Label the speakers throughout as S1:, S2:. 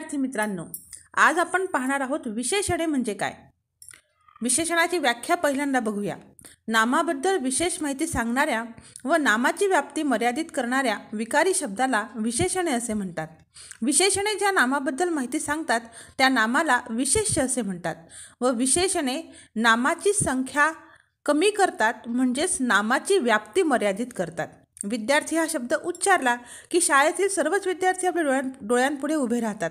S1: विद्यार्थी मित्रांनो आज आपण पाहणार आहोत विशेषणे म्हणजे काय? विशेषणाची व्याख्या पहिल्यांदा बघूया. नामाबद्दल विशेष माहिती सांगणाऱ्या व नामाची व्याप्ती मर्यादित करणाऱ्या विकारी शब्दाला विशेषणे असे म्हणतात. विशेषणे ज्या नामाबद्दल माहिती सांगतात त्या नामाला विशेष असे म्हणतात व विशेषणे नामाची संख्या कमी करतात म्हणजेच नामाची व्याप्ती मर्यादित करतात. विद्यार्थी हा शब्द उच्चारला की शाळेतील सर्वच विद्यार्थी आपल्या डोळ्यां डोळ्यांपुढे उभे राहतात.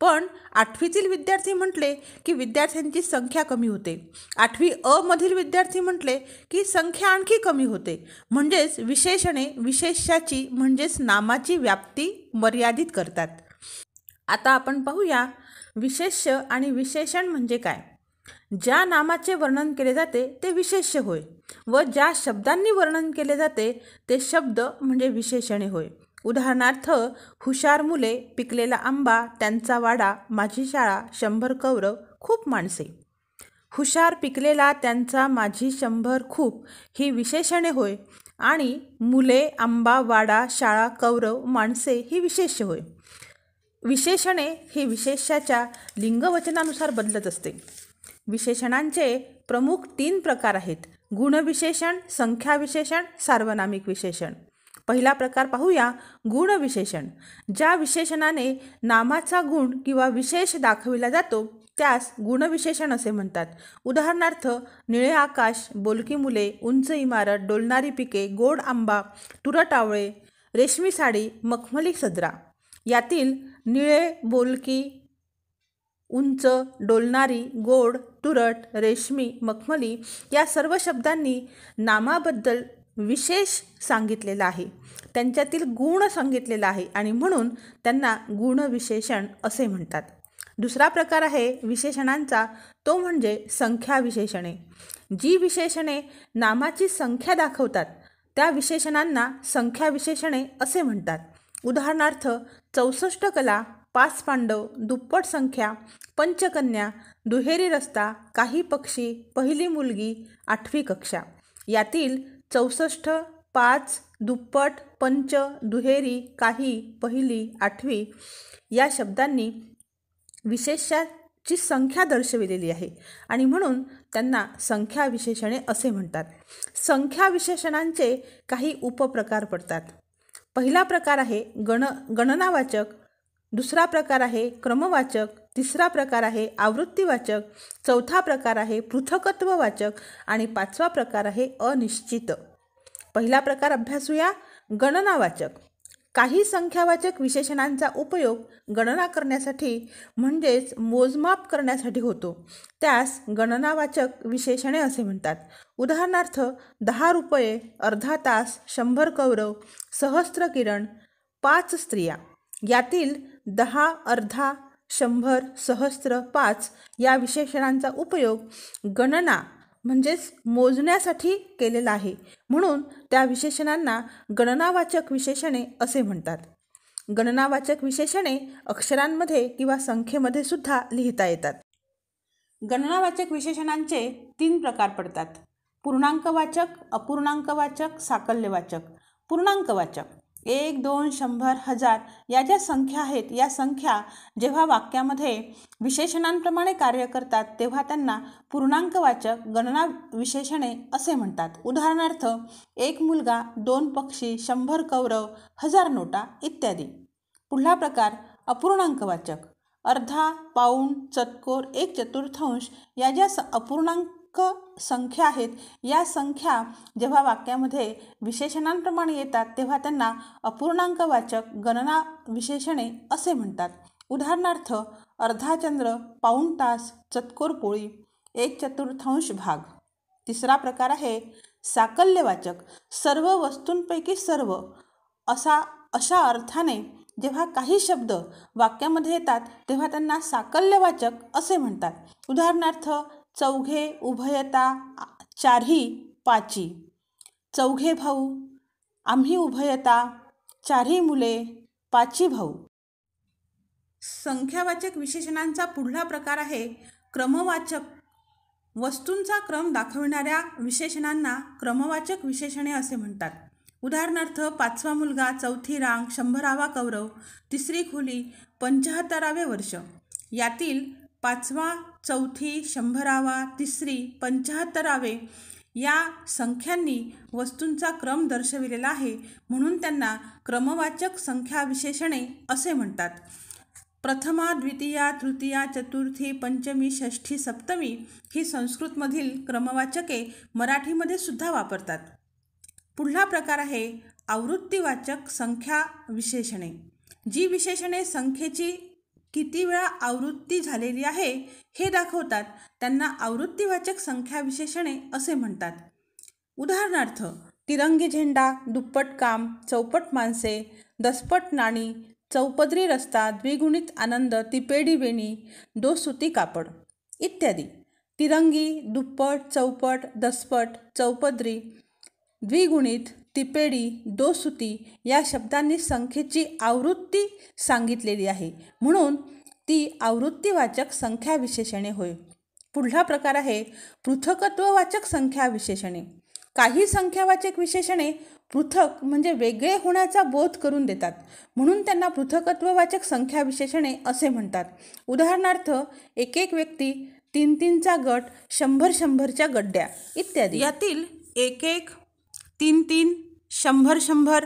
S1: पण आठवीतील विद्यार्थी म्हटले की विद्यार्थ्यांची संख्या कमी होते. आठवी अ मधील विद्यार्थी म्हटले की संख्या आणखी कमी होते. म्हणजेच विशेषणे विशेषाची म्हणजेच नामाची व्याप्ती मर्यादित करतात. आता आपण पाहूया विशेष्य आणि विशेषण म्हणजे काय? ज्या नामाचे वर्णन केले जाते ते विशेष्य होय व ज्या शब्दांनी वर्णन केले जाते ते शब्द म्हणजे विशेषणे होय. उदाहरणार्थ हुशार मुले पिकलेला आंबा त्यांचा वाडा माझी शाळा शंभर कौरव खूप माणसे. हुशार पिकलेला त्यांचा माझी शंभर खूप ही विशेषणे होय आणि मुले आंबा वाडा शाळा कौरव माणसे ही विशेष्य होय. विशेषणे ही विशेषाच्या लिंगवचनानुसार बदलत असते. विशेषणांचे प्रमुख तीन प्रकार आहेत. गुणविशेषण संख्याविशेषण सार्वनामिक विशेषण. पहिला प्रकार पाहूया गुणविशेषण. ज्या विशेषणाने नामाचा गुण किंवा विशेष दाखविला जातो त्यास गुणविशेषण असे म्हणतात. उदाहरणार्थ निळे आकाश बोलकी मुले उंच इमारत डोलणारी पिके गोड आंबा तुरटावळे रेशमी साडी मखमली सदरा. यातील निळे बोलकी उंच डोलणारी गोड तुरट रेशमी मखमली या सर्व शब्दांनी नामाबद्दल विशेष सांगितलेलं आहे. त्यांच्यातील गुण सांगितलेला आहे आणि म्हणून त्यांना गुणविशेषण असे म्हणतात. दुसरा प्रकार आहे विशेषणांचा तो म्हणजे संख्या विशेषणे जी विशेषणे नामाची संख्या दाखवतात त्या विशेषणांना संख्या विशेषणे असे म्हणतात. उदाहरणार्थ चौसष्ट कला पाच पांडव दुप्पट संख्या पंचकन्या दुहेरी रस्ता काही पक्षी पहिली मुलगी आठवी कक्षा. यातील चौसष्ट पाच दुप्पट पंच दुहेरी काही पहिली आठवी या शब्दांनी विशेषाची संख्या दर्शविलेली आहे आणि म्हणून त्यांना संख्या विशेषणे असे म्हणतात. संख्या विशेषणांचे काही उपप्रकार पडतात. पहिला प्रकार आहे गण गणनावाचक दुसरा प्रकार आहे क्रमवाचक तिसरा प्रकार आहे आवृत्तीवाचक चौथा प्रकार आहे पृथकत्ववाचक आणि पाचवा प्रकार आहे अनिश्चित. पहिला प्रकार अभ्यासूया गणनावाचक. काही संख्यावाचक विशेषणांचा उपयोग गणना करण्यासाठी म्हणजेच मोजमाप करण्यासाठी होतो. त्यास गणनावाचक विशेषणे असे म्हणतात. उदाहरणार्थ दहा रुपये अर्धा तास शंभर कौरव सहस्त्र किरण पाच स्त्रिया. यातील दहा अर्धा शंभर सहस्त्र पाच या विशेषणांचा उपयोग गणना म्हणजेच मोजण्यासाठी केलेला आहे. म्हणून त्या विशेषणांना गणनावाचक विशेषणे असे म्हणतात. गणनावाचक विशेषणे अक्षरांमध्ये किंवा संख्येमध्ये सुद्धा लिहिता येतात. गणनावाचक विशेषणांचे तीन प्रकार पडतात. पूर्णांकवाचक अपूर्णांकवाचक साकल्यवाचक. पूर्णांकवाचक. एक दोन शंभर हजार या ज्या संख्या आहेत या संख्या जेव्हा वाक्यामध्ये विशेषणांप्रमाणे कार्य करतात तेव्हा त्यांना पूर्णांकवाचक गणना विशेषणे असे म्हणतात. उदाहरणार्थ एक मुलगा दोन पक्षी शंभर कौरव हजार नोटा इत्यादी. पुढला प्रकार अपूर्णांकवाचक. अर्धा पाऊण चतकोर एक चतुर्थांश या ज्या स अपूर्णांक संख्या आहेत. या संख्या जेव्हा वाक्यामध्ये विशेषणांप्रमाणे येतात तेव्हा त्यांना अपूर्णांकवाचक गणना विशेषणे असे म्हणतात. उदाहरणार्थ अर्धा चंद्र पाऊण तास चतकोर पोळी एक चतुर्थांश भाग. तिसरा प्रकार आहे साकल्यवाचक सर्व वस्तूंपैकी सर्व. असा अशा अर्थाने जेव्हा काही शब्द वाक्यामध्ये येतात तेव्हा त्यांना साकल्यवाचक असे म्हणतात. उदाहरणार्थ चौघे उभयता चारही पाची. चौघे भाऊ आम्ही उभयता चारही मुले पाची भाऊ. संख्यावाचक विशेषणांचा पुढला प्रकार आहे क्रमवाचक. वस्तूंचा क्रम दाखविणाऱ्या विशेषणांना क्रमवाचक विशेषणे असे म्हणतात. उदाहरणार्थ पाचवा मुलगा चौथी रांग शंभरावा कौरव तिसरी खोली पंचाहत्तरावे वर्ष. यातील पाचवा चौथी शंभरावा तिसरी पंचाहत्तरावे या संख्यांनी वस्तूंचा क्रम दर्शविलेला आहे. म्हणून त्यांना क्रमवाचक संख्या विशेषणे असे म्हणतात. प्रथमा द्वितीया तृतीया चतुर्थी पंचमी षष्ठी सप्तमी ही संस्कृतमधील क्रमवाचके मराठीमध्ये सुद्धा वापरतात. पुढला प्रकार आहे आवृत्तीवाचक संख्या विशेषणे. जी विशेषणे संख्येची किती वेळा आवृत्ती झालेली आहे हे दाखवतात. त्यांना आवृत्तीवाचक संख्या विशेषणे असे म्हणतात. उदाहरणार्थ तिरंगी झेंडा दुप्पट काम चौपट माणसे दसपट नाणी चौपदरी रस्ता द्विगुणित आनंद तिपेडी वेणी दो सुती कापड इत्यादी. तिरंगी दुप्पट चौपट दसपट चौपदरी द्विगुणित तिपेडी दोसुती या शब्दांनी संख्येची आवृत्ती सांगितलेली आहे. म्हणून ती आवृत्तीवाचक संख्या विशेषणे होय. पुढला प्रकार आहे पृथकत्ववाचक संख्या विशेषणे. काही संख्यावाचक विशेषणे पृथक म्हणजे वेगळे होण्याचा बोध करून देतात. म्हणून त्यांना पृथकत्ववाचक संख्या विशेषणे असे म्हणतात. उदाहरणार्थ एक एक व्यक्ती तीन तीनचा गट शंभर शंभरच्या गड्ड्या इत्यादी. यातील एक एक तीन तीन शंभर शंभर.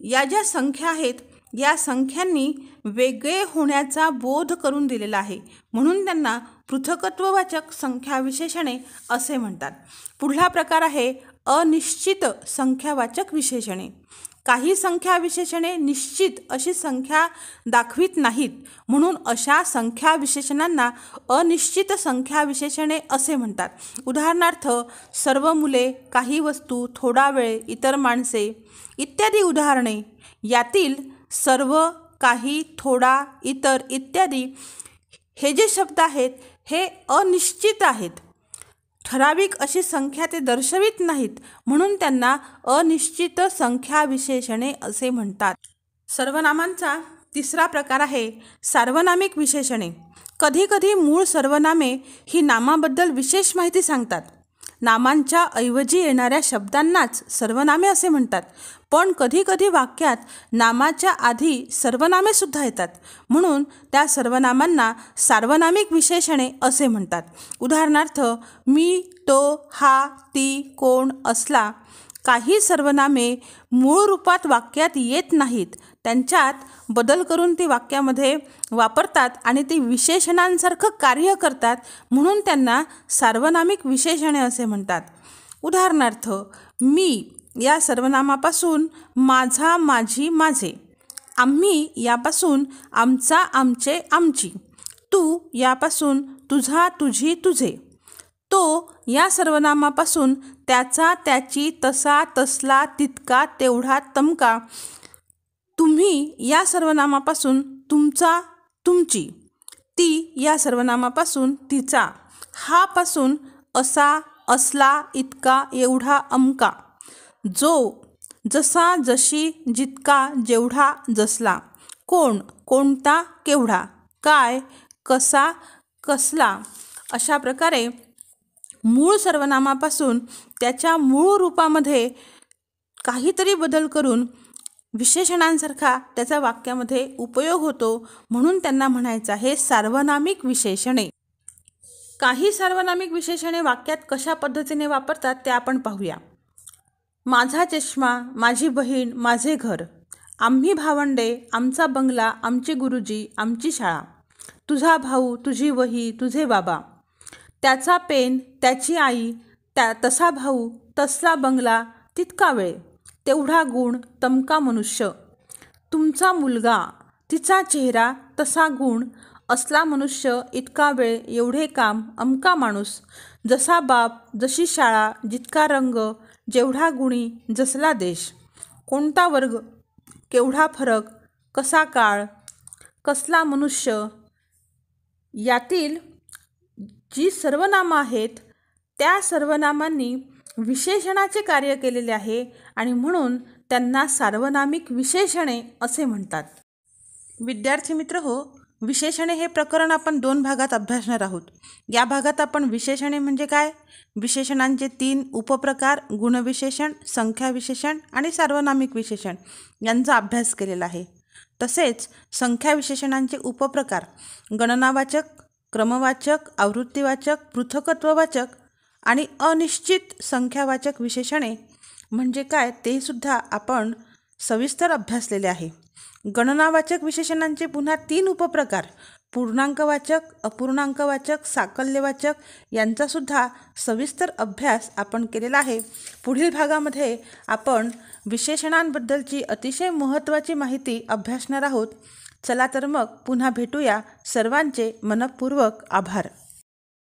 S1: या ज्या संख्या आहेत या संख्यांनी वेगळे होण्याचा बोध करून दिलेला आहे. म्हणून त्यांना पृथकत्ववाचक संख्या विशेषणे असे म्हणतात. पुढला प्रकार आहे अनिश्चित संख्यावाचक विशेषणे. काही संख्या विशेषणे निश्चित अशी संख्या दाखवित नाहीत. म्हणून अशा संख्या विशेषणांना अनिश्चित संख्या विशेषणे असे म्हणतात. उदाहरणार्थ सर्व मुले काही वस्तू थोडा वेळ इतर माणसे इत्यादी उदाहरणे. यातील सर्व काही थोडा इतर इत्यादी हे जे शब्द आहेत हे अनिश्चित आहेत. ठराविक अशी संख्या ते दर्शवित नाहीत म्हणून त्यांना अनिश्चित संख्या विशेषणे असे म्हणतात. सर्वनामांचा तिसरा प्रकार आहे सार्वनामिक विशेषणे. कधीकधी मूळ सर्वनामे ही नामाबद्दल विशेष माहिती सांगतात. नामांच्या ऐवजी येणाऱ्या शब्दांनाच सर्वनामे असे म्हणतात. पण कधीकधी वाक्यात नामाच्या आधी सर्वनामेसुद्धा येतात. म्हणून त्या सर्वनामांना सार्वनामिक विशेषणे असे म्हणतात. उदाहरणार्थ मी तो हा ती कोण असला काही सर्वनामे मूळ रूपात वाक्यात येत नाहीत. त्यांच्यात बदल करून ती वाक्यामध्ये वापरतात आणि ती विशेषणांसारखं कार्य करतात म्हणून त्यांना सार्वनामिक विशेषणे असे म्हणतात. उदाहरणार्थ मी या सर्वनामापासून माझा माझी माझे. आम्ही यापासून आमचा आमचे आमची. तू यापासून तुझा तुझी तुझे. तो या सर्वनामापासून त्याचा त्याची तसा तसला तितका तेवढा तमका. तुम्ही या सर्वनामापासून तुमचा तुमची ती या सर्वनामापासून तिचा. हा पासून असा असला इतका एवढा अमका. जो जसा जशी जितका जेवढा जसला. कोण कोणता केवढा. काय कसा कसला. अशा प्रकारे मूळ सर्वनामापासून त्याच्या मूळ रूपामध्ये काहीतरी बदल करून विशेषणांसारखा त्याचा वाक्यामध्ये उपयोग होतो म्हणून त्यांना म्हणायचं हे सार्वनामिक विशेषणे. काही सार्वनामिक विशेषणे वाक्यात कशा पद्धतीने वापरतात ते आपण पाहूया. माझा चष्मा माझी बहीण माझे घर आम्ही भावंडे आमचा बंगला आमचे गुरुजी आमची शाळा. तुझा भाऊ तुझी वही तुझे बाबा. त्याचा पेन त्याची आई त्या तसा भाऊ तसला बंगला तितका वेळ. तेवढा गुण तमका मनुष्य. तुमचा मुलगा तिचा चेहरा तसा गुण असला मनुष्य इतका वेळ एवढे काम अमका माणूस. जसा बाप जशी शाळा जितका रंग जेवढा गुणी जसला देश. कोणता वर्ग? केवढा फरक? कसा काळ? कसला मनुष्य? यातील जी सर्वनामं आहेत त्या सर्वनामांनी विशेषणाचे कार्य केलेले आहे आणि म्हणून त्यांना सार्वनामिक विशेषणे असे म्हणतात. विद्यार्थी मित्र हो विशेषणे हे प्रकरण आपण दोन भागात अभ्यासणार आहोत. या भागात आपण विशेषणे म्हणजे काय? विशेषणांचे तीन उपप्रकार गुणविशेषण संख्या विशेषण आणि सार्वनामिक विशेषण यांचा अभ्यास केलेला आहे. तसेच संख्या विशेषणांचे उपप्रकार गणनावाचक क्रमवाचक आवृत्तीवाचक पृथकत्ववाचक आणि अनिश्चित संख्यावाचक विशेषणे म्हणजे काय ते सुद्धा आपण सविस्तर अभ्यासलेले आहे. गणनावाचक विशेषणांचे पुन्हा तीन उपप्रकार पूर्णांकवाचक अपूर्णांकवाचक साकल्यवाचक यांचासुद्धा सविस्तर अभ्यास आपण केलेला आहे. पुढील भागामध्ये आपण विशेषणांबद्दलची अतिशय महत्त्वाची माहिती अभ्यासणार आहोत. चला तर मग पुन्हा भेटूया सर्वांचे मनपूर्वक आभार.